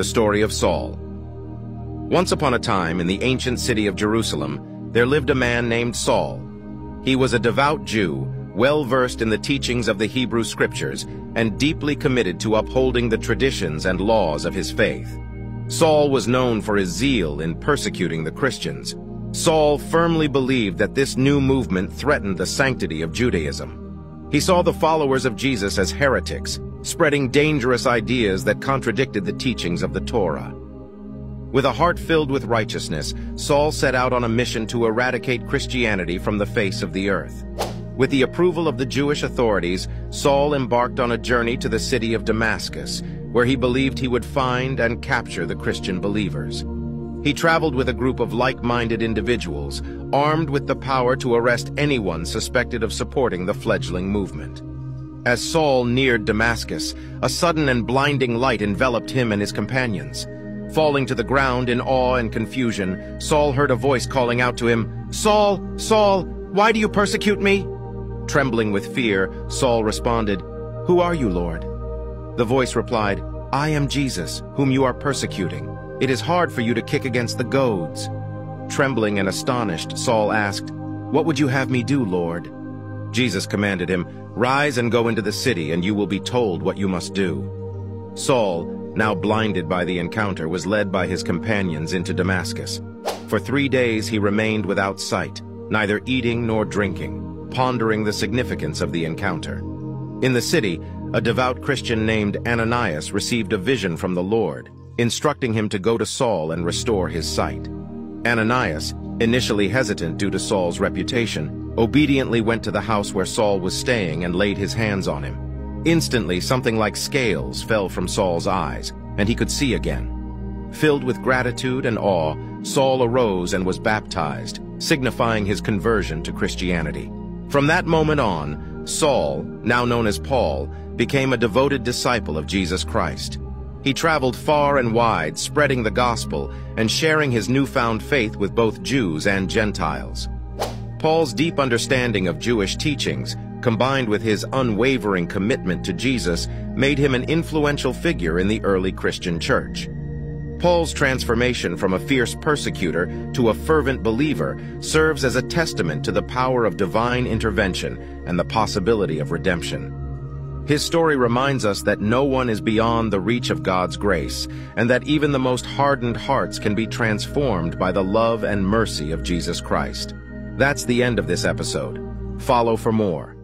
The story of Saul. Once upon a time, in the ancient city of Jerusalem, there lived a man named Saul. He was a devout Jew, well-versed in the teachings of the Hebrew Scriptures, and deeply committed to upholding the traditions and laws of his faith. Saul was known for his zeal in persecuting the Christians. Saul firmly believed that this new movement threatened the sanctity of Judaism. He saw the followers of Jesus as heretics, spreading dangerous ideas that contradicted the teachings of the Torah. With a heart filled with righteousness, Saul set out on a mission to eradicate Christianity from the face of the earth. With the approval of the Jewish authorities, Saul embarked on a journey to the city of Damascus, where he believed he would find and capture the Christian believers. He traveled with a group of like-minded individuals, armed with the power to arrest anyone suspected of supporting the fledgling movement. As Saul neared Damascus, a sudden and blinding light enveloped him and his companions. Falling to the ground in awe and confusion, Saul heard a voice calling out to him, Saul, Saul, why do you persecute me? Trembling with fear, Saul responded, Who are you, Lord? The voice replied, I am Jesus, whom you are persecuting. It is hard for you to kick against the goads. Trembling and astonished, Saul asked, What would you have me do, Lord? Jesus commanded him, Rise and go into the city, and you will be told what you must do. Saul, now blinded by the encounter, was led by his companions into Damascus. For three days he remained without sight, neither eating nor drinking, pondering the significance of the encounter. In the city, a devout Christian named Ananias received a vision from the Lord, instructing him to go to Saul and restore his sight. Ananias, initially hesitant due to Saul's reputation, obediently went to the house where Saul was staying and laid his hands on him. Instantly, something like scales fell from Saul's eyes, and he could see again. Filled with gratitude and awe, Saul arose and was baptized, signifying his conversion to Christianity. From that moment on, Saul, now known as Paul, became a devoted disciple of Jesus Christ. He traveled far and wide, spreading the gospel and sharing his newfound faith with both Jews and Gentiles. Paul's deep understanding of Jewish teachings, combined with his unwavering commitment to Jesus, made him an influential figure in the early Christian church. Paul's transformation from a fierce persecutor to a fervent believer serves as a testament to the power of divine intervention and the possibility of redemption. His story reminds us that no one is beyond the reach of God's grace, and that even the most hardened hearts can be transformed by the love and mercy of Jesus Christ. That's the end of this episode. Follow for more.